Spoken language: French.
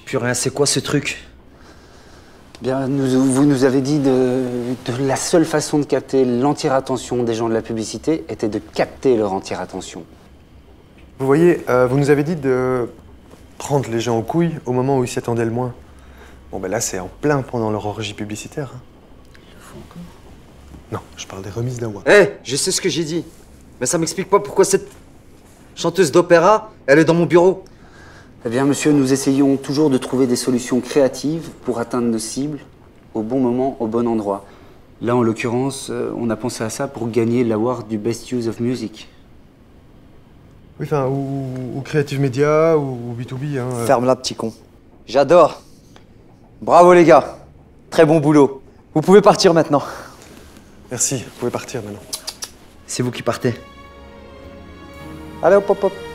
plus rien, c'est quoi ce truc? Bien, nous- vous nous avez dit de, de la seule façon de capter l'entière attention des gens de la publicité était de capter leur entière attention. Vous voyez, euh, vous nous avez dit de prendre les gens aux couilles au moment où ils s'y attendaient le moins. Bon, ben là, c'est en plein pendant leur orgie publicitaire. hein. Non, je parle des remises d'Awa. Eh, je sais ce que j'ai dit. Mais ça m'explique pas pourquoi cette chanteuse d'opéra, elle est dans mon bureau. Eh bien, monsieur, nous essayons toujours de trouver des solutions créatives pour atteindre nos cibles au bon moment, au bon endroit. Là, en l'occurrence, euh, on a pensé à ça pour gagner l'award du Best Use of Music. Oui, enfin, ou, ou Creative Media, ou, ou B2B. Hein, euh. Ferme-la, petit con. J'adore. Bravo, les gars. Très bon boulot. Vous pouvez partir maintenant. Merci, vous pouvez partir maintenant. C'est vous qui partez. Allez, hop, hop, hop.